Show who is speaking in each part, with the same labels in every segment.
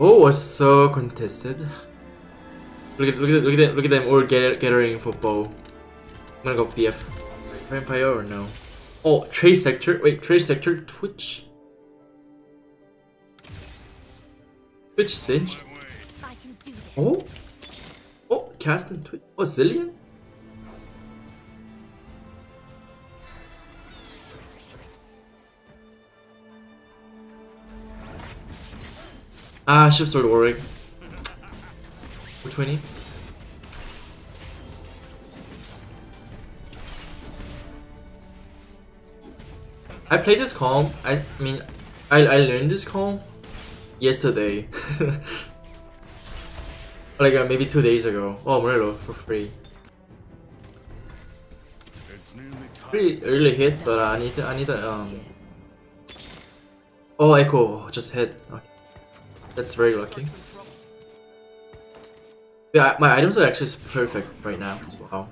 Speaker 1: Oh, was so contested. Look at look at look at them, look at them all gather, gathering for bow. I'm gonna go PF. Vampire or no? Oh, trade sector. Wait, trade sector. Twitch. Twitch singed.
Speaker 2: I can do this.
Speaker 1: Oh. Oh, cast and Twitch. Oh, Zilean. Ah, ship sword Warwick. 420. I played this calm. I, mean, I, I learned this calm yesterday. like uh, maybe two days ago. Oh, Morello for free. Pretty early hit, but I need to, I need to, um. Oh, Ekko just hit. Okay. That's very lucky. Yeah, my items are actually perfect right now. So, wow.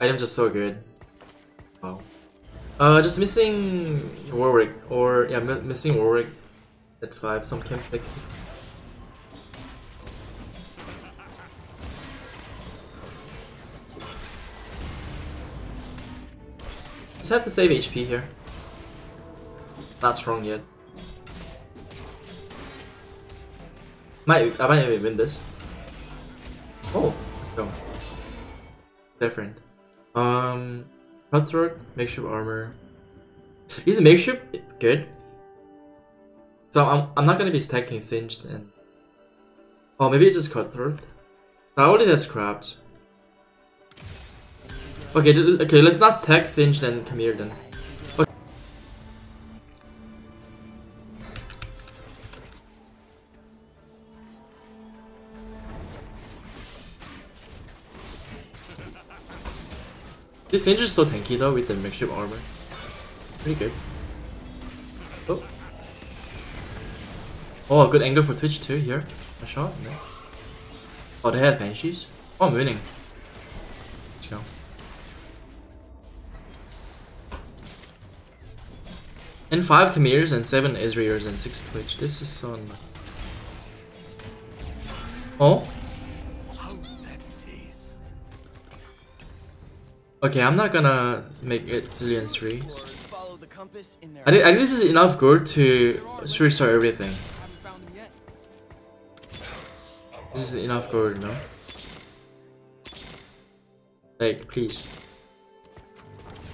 Speaker 1: Items are so good. Wow. Uh, just missing Warwick or yeah, mi missing Warwick at five. Some camp pick. Just have to save HP here. Not strong yet. Might I might even win this. Oh, go. Different. Um, cutthroat, makeshift armor. Is makeshift good? So I'm I'm not gonna be stacking singed and. Oh, maybe it's just cutthroat. I already have scrapped. Okay, okay, let's not stack singed and here then. This is so tanky though with the makeshift armor. Pretty good. Oh. Oh, good angle for Twitch too here. A shot? No. Oh, they had Banshees? Oh, I'm winning. Let's go. And 5 Kamirs and 7 Ezreals and 6 Twitch. This is so unlucky. Oh? Okay, I'm not gonna make it Zilean 3.
Speaker 3: Follow the compass in their
Speaker 1: I think, I think this is enough gold to restart everything.
Speaker 4: Haven't found him yet.
Speaker 1: This is enough gold, no? Like, please.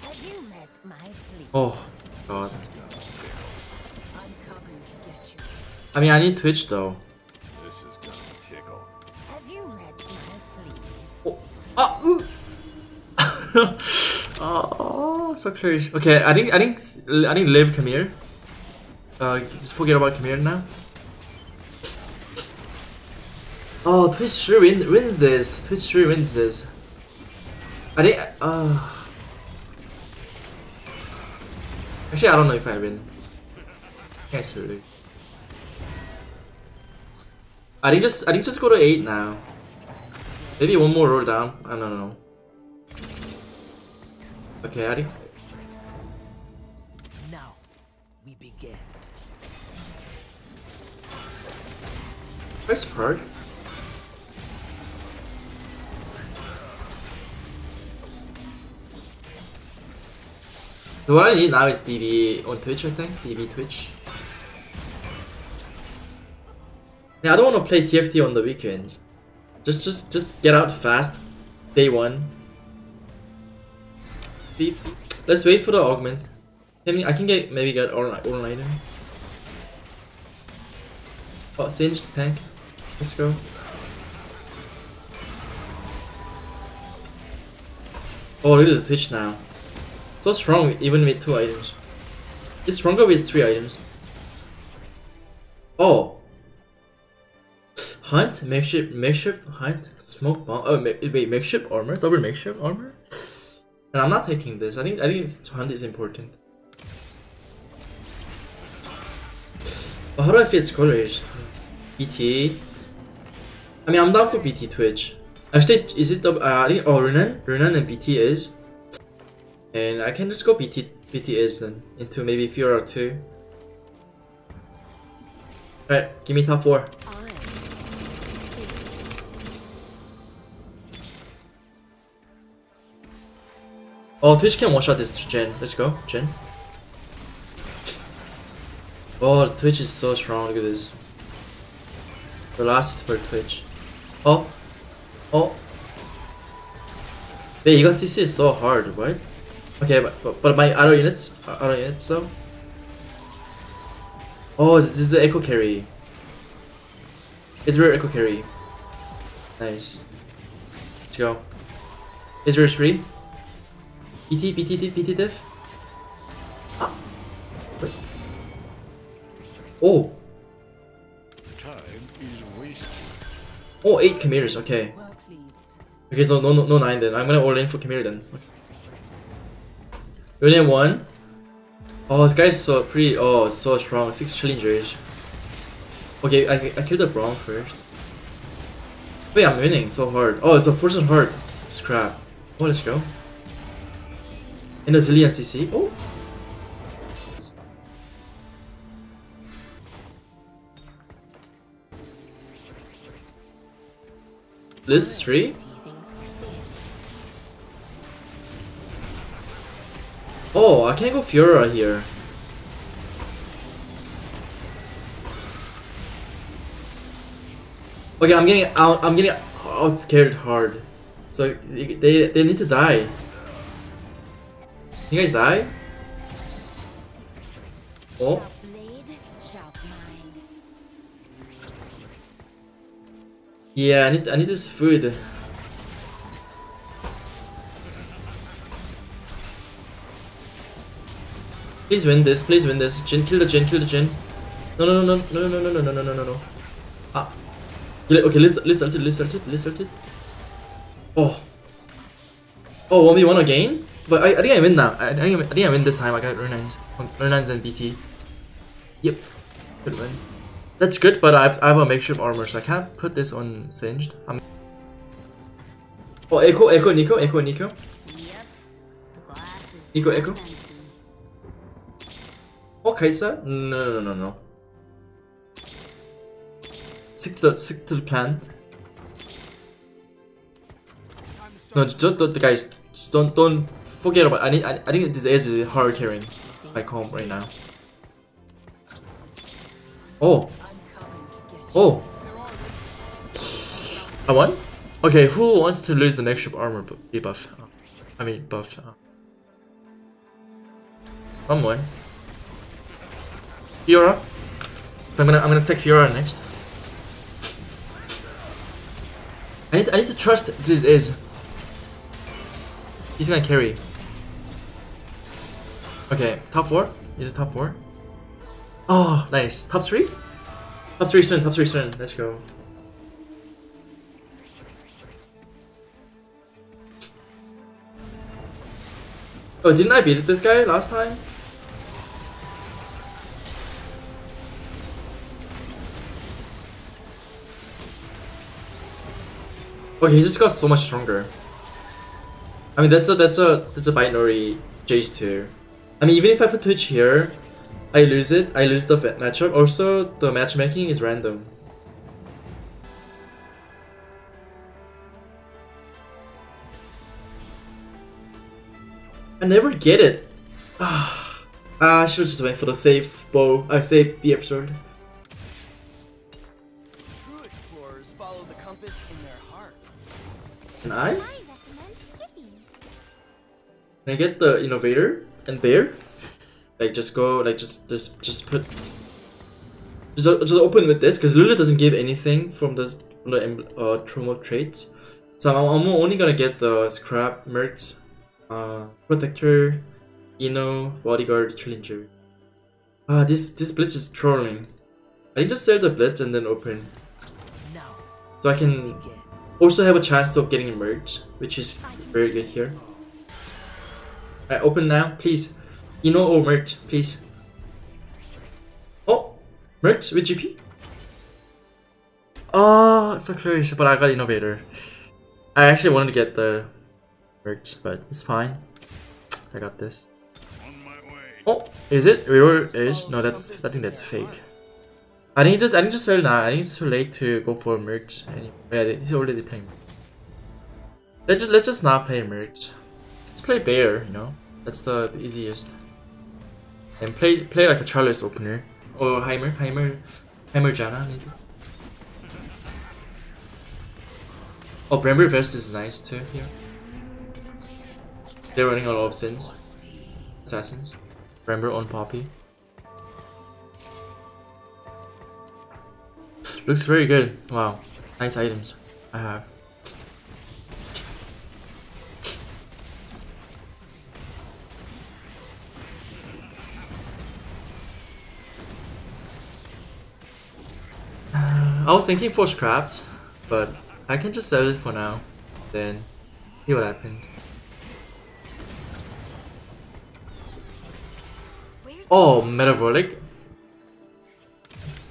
Speaker 2: Have you met my fleet?
Speaker 1: Oh, god.
Speaker 2: I'm coming to get you.
Speaker 1: I mean, I need Twitch though.
Speaker 5: This is gonna tickle.
Speaker 2: Have you met my fleet?
Speaker 1: Oh, ah. oh, so close. Okay, I think I think I think live come here. Uh, just forget about here now. Oh, Twitch sure win, wins this. Twitch sure wins this. I think. Uh, actually, I don't know if I win. Guess really. I think just I think just go to eight now. Maybe one more roll down. I don't know. Okay, think
Speaker 3: Now, we begin.
Speaker 1: First part. So what I need now is DB on Twitch, I think. DB Twitch. Yeah, I don't want to play TFT on the weekends. Just, just, just get out fast. Day one. Let's wait for the augment. I can get maybe get item. Oh, singed tank. Let's go. Oh, look at this now. So strong even with two items. It's stronger with three items. Oh. Hunt? Makeshift, makeshift hunt? Smoke bomb? Oh, ma wait, makeshift armor? Double makeshift armor? And I'm not taking this. I think I think it's, hunt is important. But how do I fit Scholars? BT. I mean, I'm down for BT Twitch. Actually, is it uh, I think oh Renan, Renan and BT is, and I can just go BT BT is then into maybe Fiora two. Alright, give me top four. Oh, Twitch can one shot this Jhin. Let's go, Jhin. Oh, Twitch is so strong. Look at this. The last is for Twitch. Oh, oh. Wait, you got CC is so hard, right? Okay, but, but my other units, uh, other units though. Oh, this is the Ekko carry. It's real Ekko carry. Nice. Let's go. Is there free? BT, BT diff? Ah. Wait. Oh,
Speaker 5: is
Speaker 1: oh, eight Chimers, okay. Okay, so no, no, no nine then. I'm gonna all in for Chimera then. Union one. Oh, this guy's so pretty. Oh, so strong. Six challengers. Okay, I, I killed the Braum first. Wait, I'm winning so hard. Oh, it's a fortune heart. Scrap. Oh, let's go. And the Zilean CC. Oh. Liz 3?
Speaker 2: See things clearly.
Speaker 1: Oh, I can't go Fiora here. Okay, I'm getting out. I'm getting out scared hard. So they they need to die. You guys die? Oh, yeah. I need I need this food. Please win this. Please win this. Jhin, kill the Jhin. Kill the Jhin. No no no no no no no no no no no no. Ah. It. Okay, list list ulted. List ulted. List ulted. Oh. Oh, v one again. But I, I think I win now. I, I think I, think I win this time. I got Renans, 9s. Rune 9s and BT. Yep. Good win. That's good, but I have, I have a makeshift armor, so I can't put this on singed. I'm Oh, Ekko, Ekko, Nico, Ekko, Nico.
Speaker 2: The Ekko.
Speaker 1: Oh, Kai'Sa? No, no, no, no. Stick to the, stick to the plan. No, just the guys, just don't, don't forget about. I need, I, I think this is hard carrying my home right now. Oh,
Speaker 2: I'm coming to get you.
Speaker 1: oh. I won. Okay, who wants to lose the next ship armor bu- debuff? Uh, I mean buff. Uh. Someone. Fiora. So I'm gonna I'm gonna stack Fiora next. I need I need to trust this is. He's gonna carry. Okay, top four. Is it top four? Oh, nice. Top three. Top three soon. Top three soon. Let's go. Oh, didn't I beat this guy last time? Okay, he just got so much stronger. I mean, that's a that's a that's a binary Jace too. I mean, even if I put Twitch here, I lose it. I lose the fa- matchup. Also, the matchmaking is random. I never get it. Ah, I should just went for the safe bow. I uh, save the episode.
Speaker 3: True explorers follow the compass in their heart.
Speaker 1: Can I?
Speaker 2: I recommend skipping.
Speaker 1: Can I get the innovator and there? Like just go like just just just put just just open with this because Lulu doesn't give anything from the from the uh Tromo traits. So I'm, I'm only gonna get the scrap mercs, uh protector, Ino, bodyguard, challenger. Ah, this this blitz is trolling. I need to sell the blitz and then open, so I can also have a chance of getting a merge, which is very good here. Alright, open now, please. Ino or oh, merge, please. Oh, merge with GP. Oh, ah, so close, but I got innovator. I actually wanted to get the merge, but it's fine. I got this. Oh, is it? Reroll is? No, that's. I think that's fake. I think just I think just sell now. I think it's too late to go for merge. Anyway. Yeah, he's already playing. Let's just let's just not play merge. Let's play bear. You know, that's the, the easiest. And play play like a Charles opener or Heimer, Heimer, Heimer Janna maybe. Oh, Bramble Vest is nice too here. They're running a lot of sins. Assassins. Bramble on Poppy. Looks very good. Wow. Nice items I have. I was thinking for scraps, but I can just sell it for now. Then see what happens. Oh, metabolic.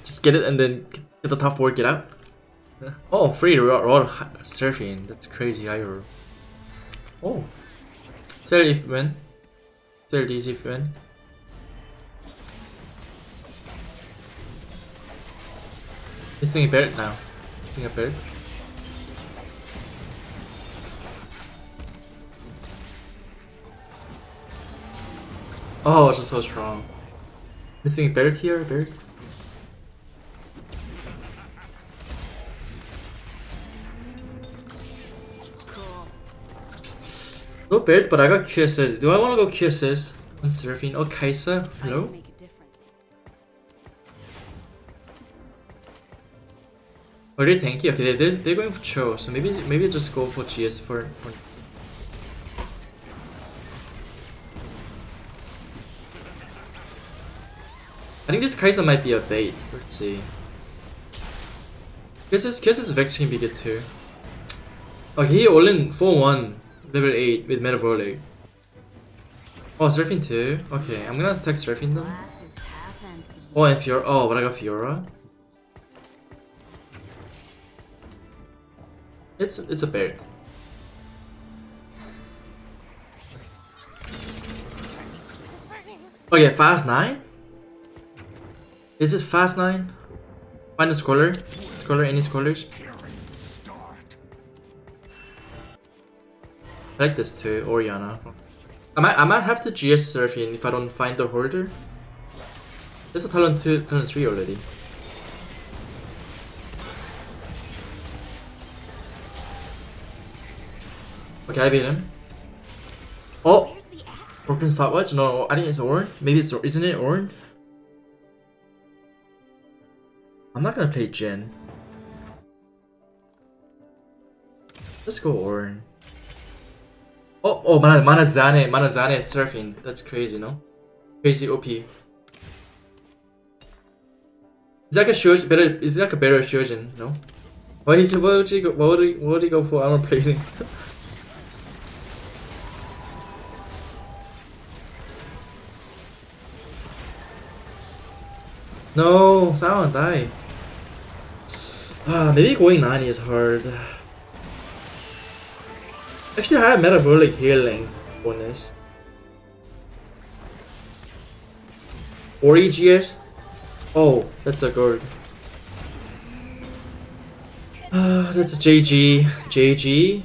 Speaker 1: Just get it and then get the top four, get out. Oh, free raw surfing. That's crazy. I Oh, sell if win. Sell these if win. He's singing bird now. Singing bird. Oh, it's just so strong. Missing bird here, Bird.
Speaker 2: Cool.
Speaker 1: bird, but I got kisses. Do I want to go kisses? I'm Seraphine Okay, oh,
Speaker 2: sir.
Speaker 1: Hello? Oh, they're tanky. Okay, they're, they're going for Cho, so maybe maybe just go for GS for, for I think this Kai'Sa might be a bait. Let's see. QSS, QSS Vex can be good too. Okay, he all in 4-1, level 8 with Metabolic. Oh, Surfing too? Okay, I'm gonna stack Surfing then.
Speaker 2: Glass is half empty.
Speaker 1: Oh, and Fiora. Oh, but I got Fiora. It's it's a bear. Okay, fast nine. Is it fast nine? Find a scholar. Scholar, any scholars? I like this too, Orianna. I might I might have to GS surfing if I don't find the hoarder. There's a talent 2, talent 3 already. Okay, I beat him. Oh! Broken stopwatch? No, I think it's Orn. Maybe it's isn't it Orn? I'm not gonna play Jen. Let's go Orn. Oh, oh, Mana, Manazane, Manazane surfing. That's crazy, no? Crazy OP. Is like a Shoj better? Is it like a better Shojin? No. Why did you? Why would you go? Why would you, why would you go for armor plating? no, Sauron die. Ah, maybe going 9 is hard. Actually, I have metabolic healing bonus. Or EGS? Oh, that's a good. Uh, that's a JG. JG.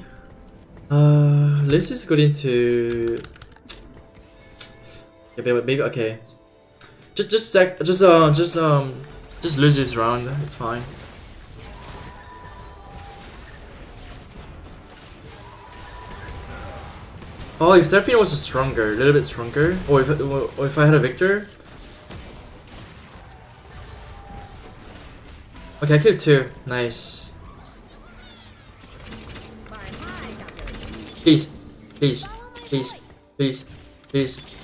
Speaker 1: Uh, this is good into. Okay, maybe, maybe okay. Just, just sec, just uh, just um, just lose this round. It's fine. Oh, if Seraphine was stronger, a little bit stronger, or if or if I had a Viktor. Okay, I killed two. Nice. Please, please, please, please, please.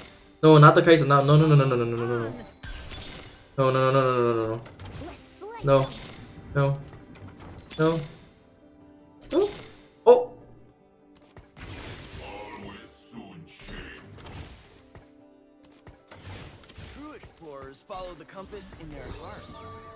Speaker 1: No, not the Kaiser. No, no, no, no, no, no, no, no, no, no. No, no, no, no, no, no, no, no. No. No. No. Oh. Oh.
Speaker 3: True explorers follow the compass in their heart.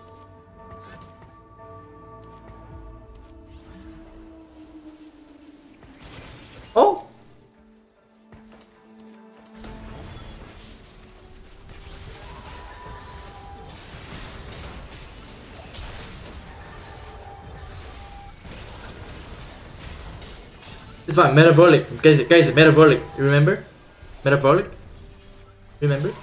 Speaker 1: It's fine. Metabolic, guys. Guys, metabolic. You remember? Metabolic. Remember?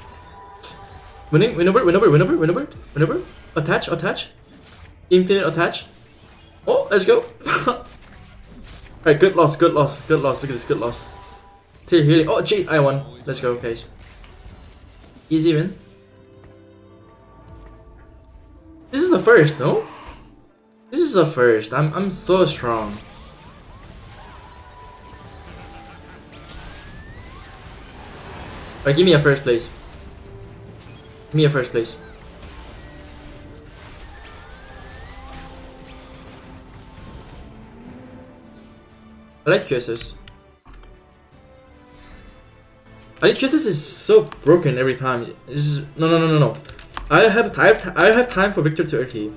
Speaker 1: Winning, win over, win over, win over, win over, win over. Attach, attach. Infinite attach. Oh, let's go. Alright, good loss, good loss, good loss. Look at this, good loss. Still healing. Oh, J, I won. Let's go, guys. Easy win. This is the first, no? This is the first. I'm I'm so strong. Alright, give me a first place. Give me a first place. I like QSS. I think QSS is so broken every time. Just, no, no, no, no, no. I have I have, I have time for Viktor to
Speaker 2: voice.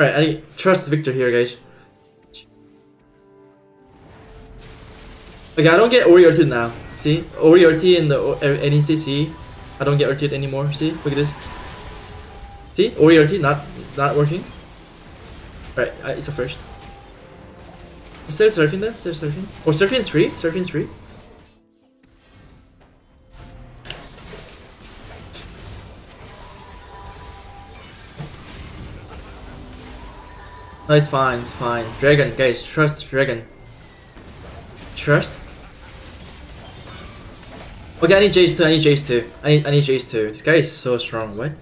Speaker 1: Alright, I trust Viktor here, guys. Okay, I don't get Ori ulted now. See? Ori ulti in the O- uh, NECC. I don't get ulted anymore. See? Look at this. See? Ori ulti not, not working. Alright, it's a first. Is there surfing then? Is there surfing? Oh, surfing is free? Surfing is free? No, it's fine, it's fine. Dragon, guys, trust Dragon. Trust? Okay, I need Jace 2, I need Jace 2. I need, I need Jace 2. This guy is so strong, what?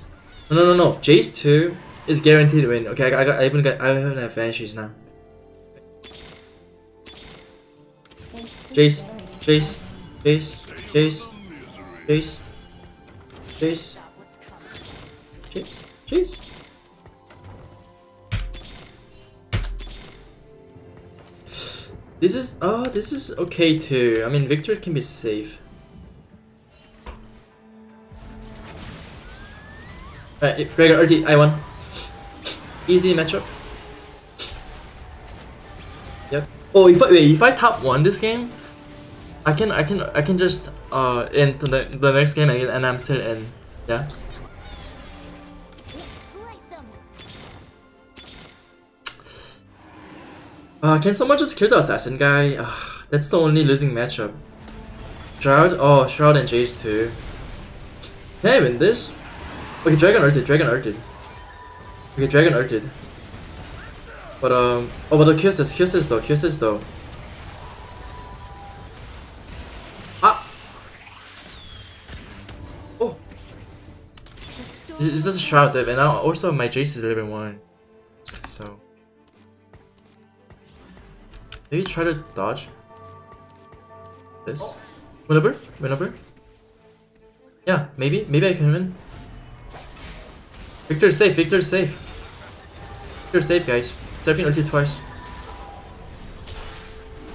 Speaker 1: No, no, no, no. Jace 2 is guaranteed win. Okay, I, got, I, even got, I have advantages now. Jace, Jace, Jace, Jace, Jace, Jace, Jace, Jace. This is oh, this is okay too. I mean, Viktor can be safe. Alright, Gregor, ulti, I won. Easy matchup. Yep. Oh, if I wait, if I top one this game, I can I can I can just uh into the the next game and, I'm still in. Yeah. Uh, can someone just kill the assassin guy? Ugh, that's the only losing matchup. Shroud? Oh, Shroud and Jace too. Can I win this? Okay, Dragon ulted, Dragon ulted. Okay, Dragon ulted. But um, oh, but the QSS, QSS though, QSS though. Ah! Oh! This is a Shroud div, and now also my Jace is level 1. So... Maybe try to dodge. This. Whenever? Whenever? Yeah, maybe. Maybe I can win. Viktor's safe, Viktor's safe. Viktor's safe, guys. Seraphine ulti twice.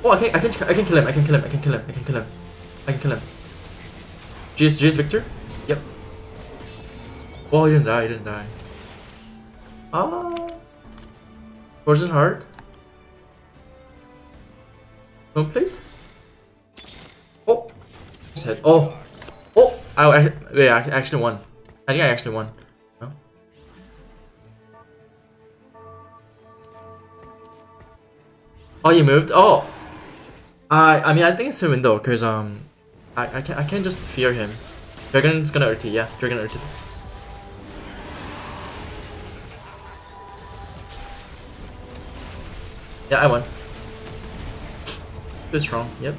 Speaker 1: Oh, I can, I can, I can kill him. I can kill him. I can kill him. I can kill him. I can kill him. Jeez, jeez, Viktor. Yep. Oh, he didn't die. He didn't die. Ah. Poison heart. Play. Oh. His head. Oh. Oh. I, I wait. I actually won. I think I actually won. Oh, you moved. Oh. I I mean I think it's a window because um I I can I can't just fear him. Dragon's gonna ulti. Yeah, Dragon ulti. Yeah, I won. Too strong, yep.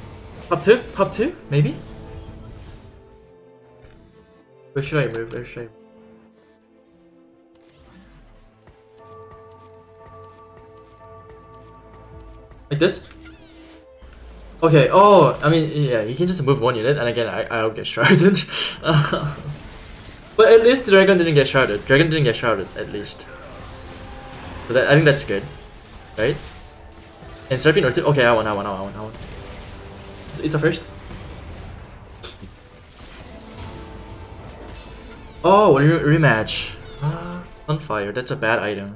Speaker 1: Top two? Top two? Maybe? Where should I move? Where should I Like this? Okay, oh, I mean, yeah, you can just move one unit and again, I, I'll get shrouded. but at least the dragon didn't get shrouded. Dragon didn't get shrouded, at least. So that, I think that's good. Right? And Seraphine ulti. Okay, I won, I won, I won, I won. It's, it's a first. Oh, re rematch. Ah, on fire. That's a bad item.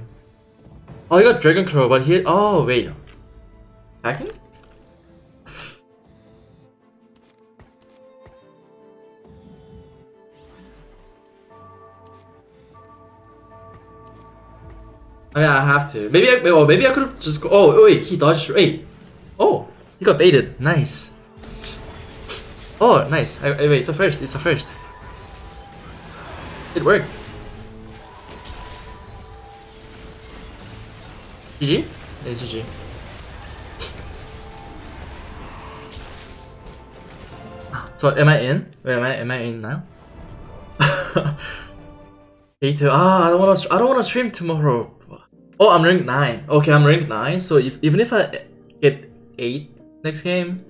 Speaker 1: Oh, I got Dragon Claw, but he. Oh, wait. I mean, oh, I have to. Maybe I, oh, maybe I could have just go. Oh, wait, he dodged. Wait. Oh, he got baited. Nice. Oh, nice. I, I- wait, it's a first. It's a first. It worked. GG? It's GG. So am I in? Wait, am I am I in now? Eight two. Ah, I don't want to. I don't want to stream tomorrow. Oh, I'm rank nine. Okay, I'm rank nine. So if, even if I get eight next game,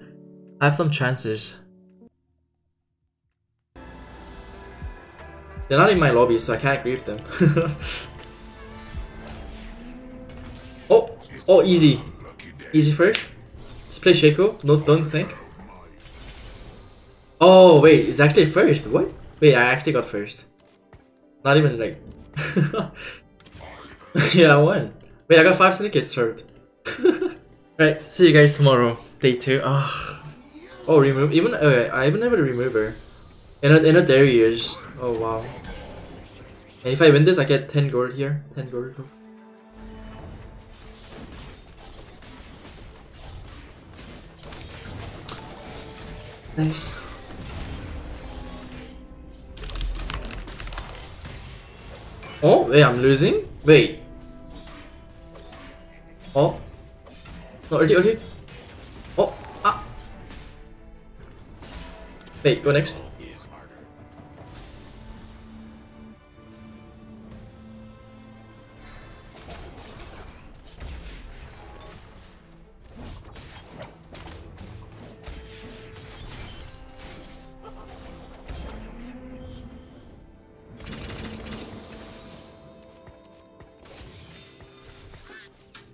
Speaker 1: I have some chances. They're not in my lobby, so I can't grief them. oh, oh, easy, easy first. Let's play Shaco. No, don't think. Oh wait, it's actually first. What? Wait, I actually got first. Not even like. yeah, I won. Wait, I got five syndicates served. right, see you guys tomorrow. Day two. Oh, oh remove. Even uh, I even able to remove her. In a in a Darius. Oh wow. And if I win this, I get 10 gold here. 10 gold. Nice. Oh, wait, I'm losing? Wait. Oh. No, early, early. Oh, ah. Wait, go next.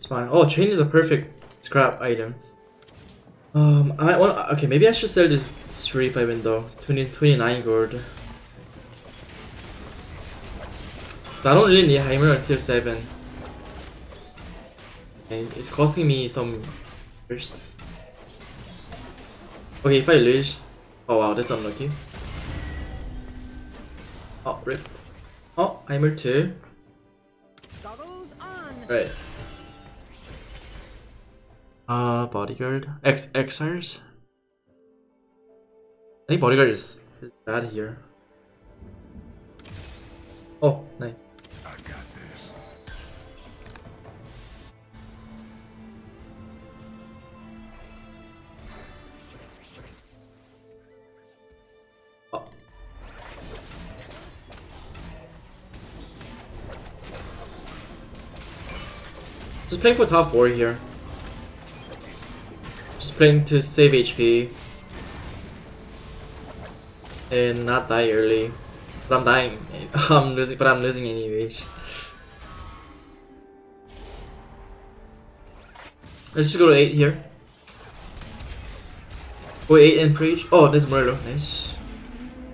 Speaker 1: It's fine. Oh, chain is a perfect scrap item. Um, I might want. Okay, maybe I should sell this three if I win though. It's 20, 29 gold. So I don't really need hammer on tier 7. And it's, costing me some first. Okay, if I lose. Oh wow, that's unlucky. Oh, rip. Oh, Heimer 2.
Speaker 2: Goggles.
Speaker 1: Right. Uh, bodyguard. X Xers. I think bodyguard is is bad here. Oh, nice. Oh. Just playing for top 4 here. Just to save HP. And not die early. But I'm dying. I'm losing but I'm losing anyways. Let's just go to 8 here. Go 8 and preach. Oh, there's Murlo. Nice.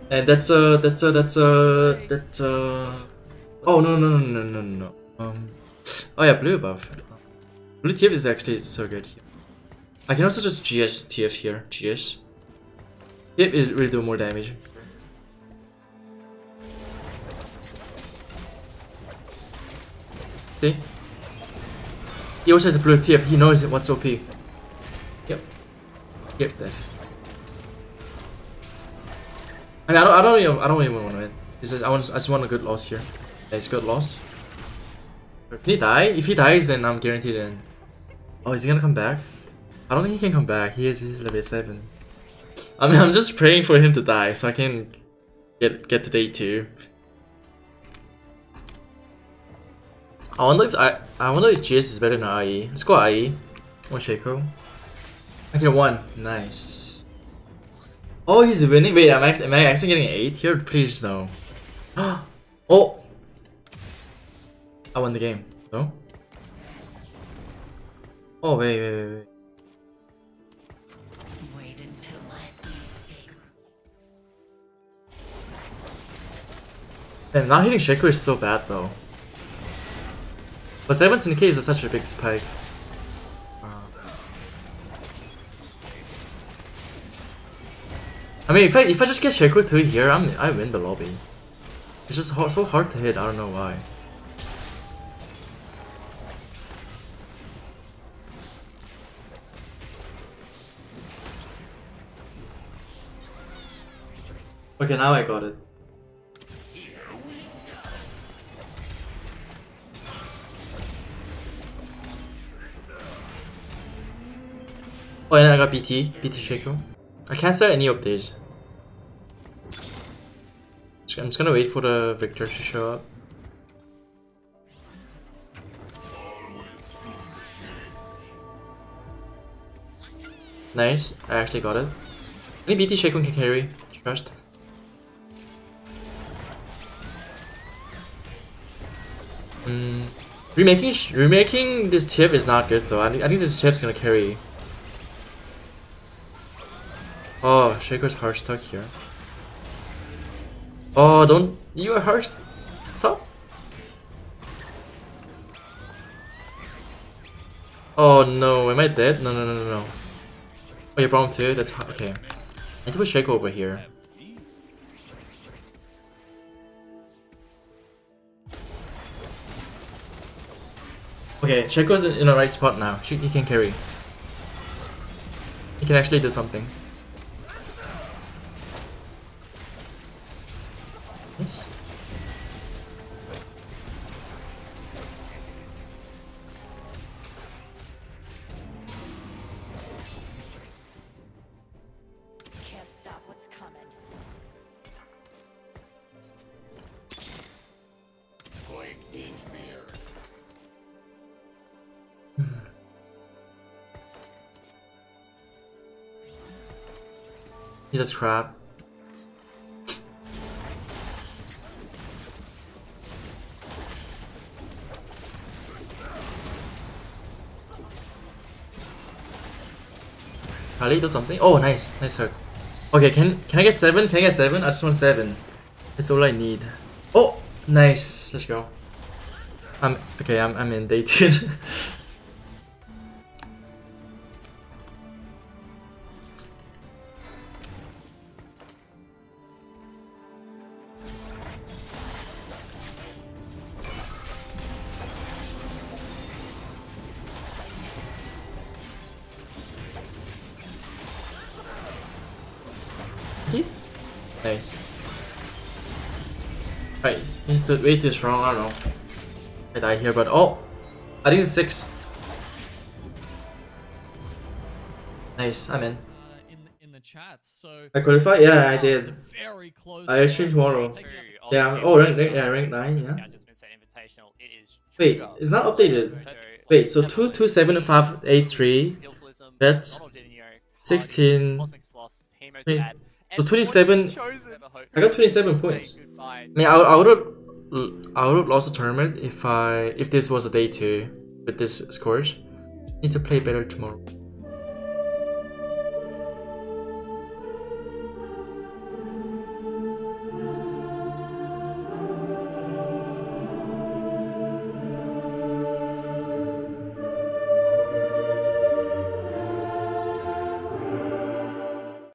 Speaker 1: And that's uh that's uh that's uh that's uh Oh no no no no no no. Um Oh yeah, blue buff. Blue TF is actually so good here. I can also just GS TF here. GS. Yep, it will do more damage. See? He also has a blue TF, he knows it what's OP. Yep. Yep, that. I, mean, I don't I don't even I don't even want to win. It's just, I want I just want a good loss here. Yeah, it's good loss. Can he die? If he dies then I'm guaranteed in. Oh, is he gonna come back? I don't think he can come back. He is he's level 7. I mean I'm just praying for him to die so I can get get to day 2. I wonder if I I wonder if GS is better than IE. Let's go IE. Or Shaco. I get one. Nice. Oh, he's winning. Wait, am I am I actually getting eight here? Please no. oh, I won the game. No. Oh wait wait wait. Wait And not hitting Shaco is so bad though. But Seven Syndicate is such a big spike. I mean, if I if I just get Shaco 2 here, I'm I win the lobby. It's just so hard to hit. I don't know why. Okay, now I got it. Oh, and I got BT, BT Shaco. I can't sell any of these. I'm just gonna wait for the Viktor to show up. Nice, I actually got it. Any BT Shaco can carry, trust. Mm, remaking remaking this tip is not good though. I I think this tip's gonna carry. Oh, Shaco's hard stuck here. Oh, don't you are hard stop. Oh no, am I dead? No, no, no, no, no. Oh, you're brown too. That's okay. I need to put Shaco over here. Okay, Shaco's in, in the right spot now. She, he can carry. He can actually do something. He does crap. Kali do something. Oh, nice. Nice hurt. Okay, can can I get 7? Can I get 7? I just want 7. That's all I need. Oh, nice. Let's go. I'm, okay, I'm, I'm in day 10. too, way too strong, I don't know. I died here, but oh! I think it's 6. Nice, I'm in.
Speaker 4: in in the chat. So
Speaker 1: I qualify? Yeah, I did.
Speaker 4: very close.
Speaker 1: I stream
Speaker 4: one.
Speaker 1: tomorrow.
Speaker 4: Taking out the-
Speaker 1: Yeah, oh, rank, rank, yeah, rank 9, yeah.
Speaker 6: guy just been sent invitational. It is
Speaker 1: Wait, it's not updated. Wait, so
Speaker 6: Temple,
Speaker 1: 227583,
Speaker 6: Skillfulism,
Speaker 1: that's 16
Speaker 6: Cosmic Sloth, Teemo's
Speaker 1: Wait, so 27. I got 27 points.
Speaker 6: goodbye
Speaker 1: I mean, I, I would have, I would have lost the tournament if I, if this was a day two with this scores. Need to play better tomorrow.